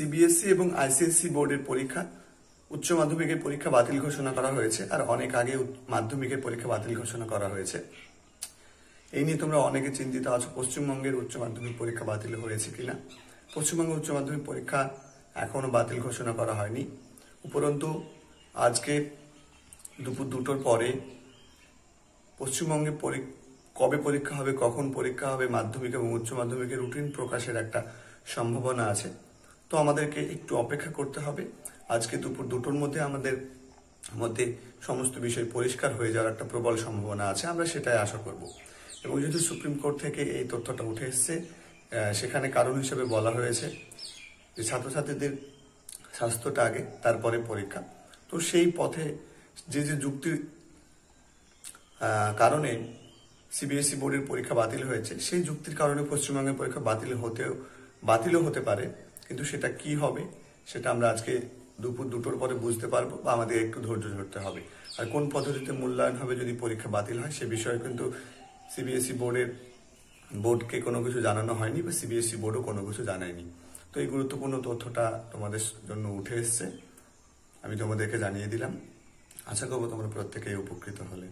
CBSE এবং ICSE বোর্ডের পরীক্ষা, উচ্চ মাধ্যমিকের পরীক্ষা বাতিল ঘোষণা করা হয়েছে আর অনেক আগে মাধ্যমিকের পরীক্ষা বাতিল ঘোষণা করা হয়েছে। এই নিয়ে তোমরা অনেকে চিন্তিত আছো, পশ্চিমবঙ্গের উচ্চ মাধ্যমিক পরীক্ষা বাতিল হয়েছে কিনা? পশ্চিমবঙ্গের উচ্চ মাধ্যমিক পরীক্ষা এখনও বাতিল ঘোষণা করা হয়নি। উপরন্তু, আজকে দুপুর দুটোর পরে পশ্চিমবঙ্গে কবে পরীক্ষা হবে, কখন পরীক্ষা হবে, মাধ্যমিক এবং উচ্চ মাধ্যমিকের রুটিন প্রকাশের একটা সম্ভাবনা আছে। তো আমাদেরকে একটু অপেক্ষা করতে হবে। আজকে দুপুর দুটোর মধ্যে আমাদের মধ্যে সমস্ত বিষয় পরিষ্কার হয়ে যাওয়ার একটা প্রবল সম্ভাবনা আছে, আমরা সেটাই আশা করব। এবং যেহেতু সুপ্রিম কোর্ট থেকে এই তথ্যটা উঠে এসছে সেখানে কারণ হিসেবে বলা হয়েছে যে ছাত্রছাত্রীদের স্বাস্থ্যটা আগে, তারপরে পরীক্ষা। তো সেই পথে যে যে যুক্তির কারণে সিবিএসই বোর্ডের পরীক্ষা বাতিল হয়েছে, সেই যুক্তির কারণে পশ্চিমবঙ্গের পরীক্ষা বাতিল হতেও, বাতিলও হতে পারে। কিন্তু সেটা কি হবে, সেটা আমরা আজকে দুপুর দুটোর পরে বুঝতে পারব বা আমাদের একটু ধৈর্য ধরতে হবে। আর কোন পদ্ধতিতে মূল্যায়ন হবে যদি পরীক্ষা বাতিল হয়, সে বিষয়ে কিন্তু সিবিএসই বোর্ডের বোর্ডকে কোনো কিছু জানানো হয়নি বা সিবিএসই বোর্ডও কোনো কিছু জানায়নি। তো এই গুরুত্বপূর্ণ তথ্যটা তোমাদের জন্য উঠে এসছে। আমি তোমাদেরকে জানিয়ে দিলাম। আশা করব তোমরা প্রত্যেকেই উপকৃত হলে।